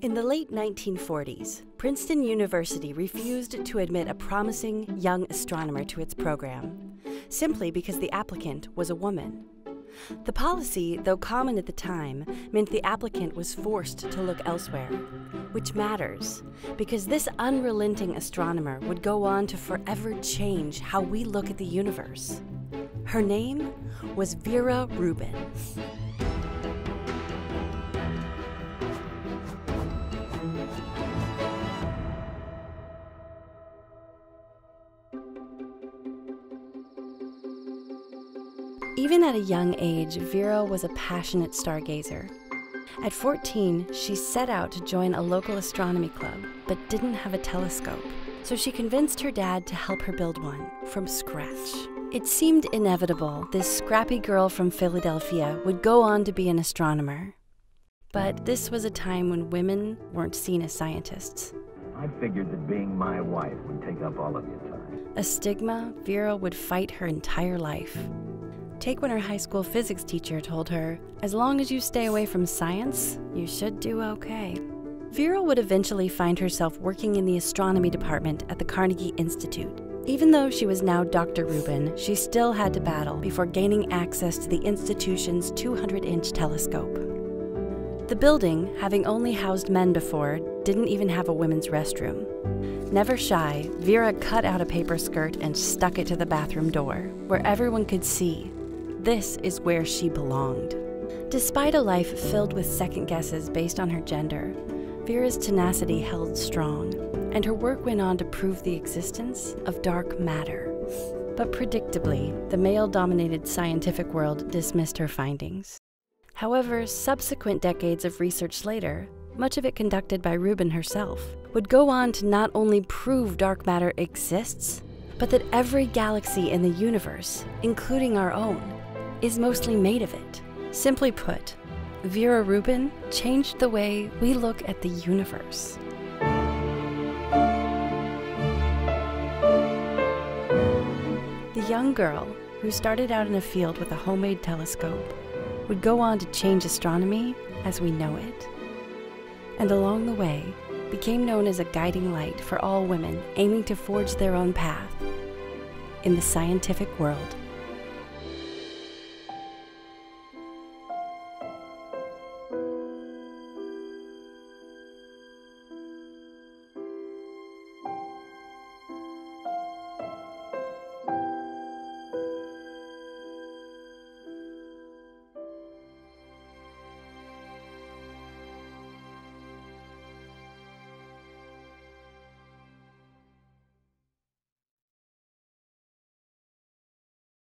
In the late 1940s, Princeton University refused to admit a promising young astronomer to its program, simply because the applicant was a woman. The policy, though common at the time, meant the applicant was forced to look elsewhere, which matters because this unrelenting astronomer would go on to forever change how we look at the universe. Her name was Vera Rubin. Even at a young age, Vera was a passionate stargazer. At 14, she set out to join a local astronomy club, but didn't have a telescope. So she convinced her dad to help her build one from scratch. It seemed inevitable this scrappy girl from Philadelphia would go on to be an astronomer. But this was a time when women weren't seen as scientists. I figured that being my wife would take up all of your time. A stigma Vera would fight her entire life. Take when her high school physics teacher told her, as long as you stay away from science, you should do okay. Vera would eventually find herself working in the astronomy department at the Carnegie Institute. Even though she was now Dr. Rubin, she still had to battle before gaining access to the institution's 200 inch telescope. The building, having only housed men before, didn't even have a women's restroom. Never shy, Vera cut out a paper skirt and stuck it to the bathroom door, where everyone could see this is where she belonged. Despite a life filled with second guesses based on her gender, Vera's tenacity held strong, and her work went on to prove the existence of dark matter. But predictably, the male dominated scientific world dismissed her findings. However, subsequent decades of research later, much of it conducted by Rubin herself, would go on to not only prove dark matter exists, but that every galaxy in the universe, including our own, is mostly made of it. Simply put, Vera Rubin changed the way we look at the universe. The young girl, who started out in a field with a homemade telescope, would go on to change astronomy as we know it. And along the way, became known as a guiding light for all women aiming to forge their own path in the scientific world.